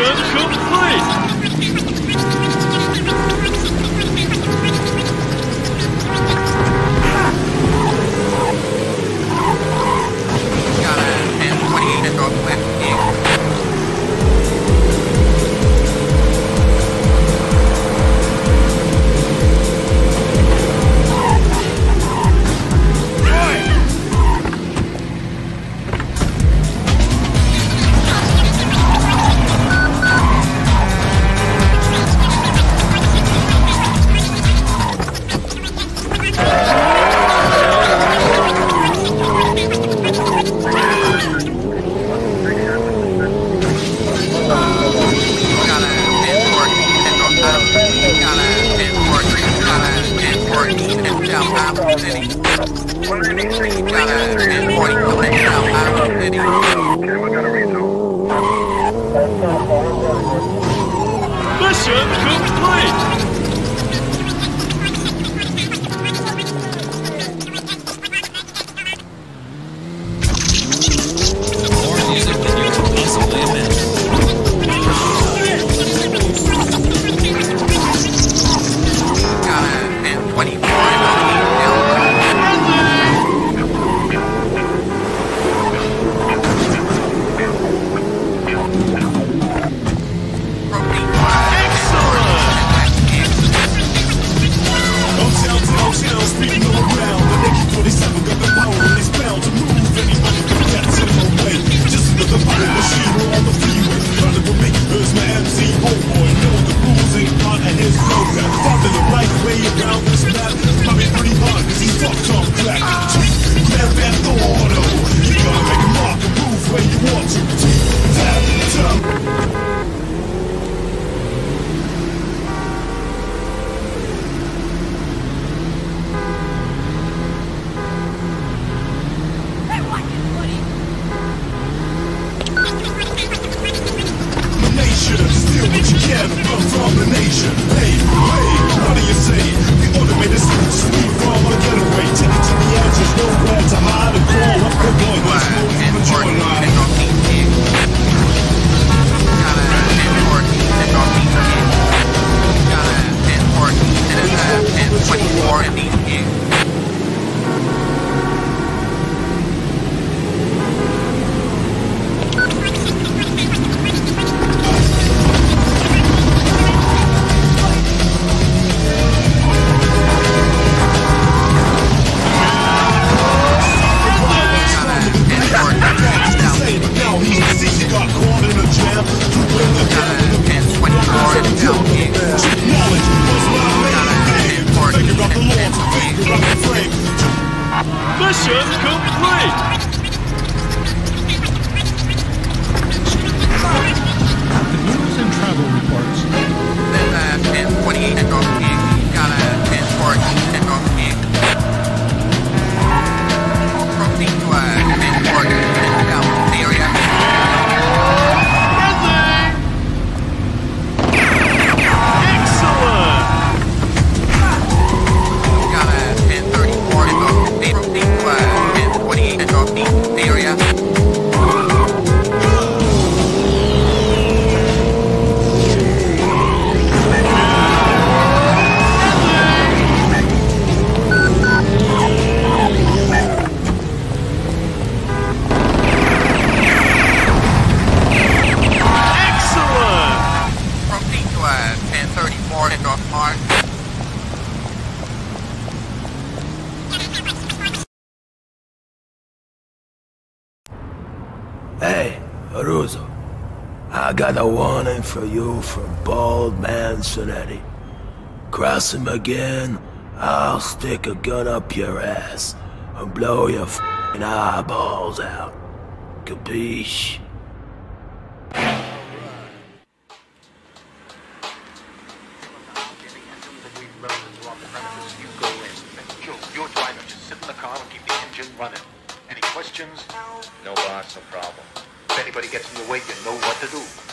Mission complete! Listen way around this map. Probably pretty hard cause he's fucked up, crack. Grab that door auto. You gotta make a mark and move where you want to. Tap, tap. Mission complete! Hey, Aruzo. I got a warning for you from Bald Man Sonetti. Cross him again, I'll stick a gun up your ass and blow your f***ing eyeballs out. Capiche? running questions, no boss, no problem. If anybody gets in the way, you know what to do.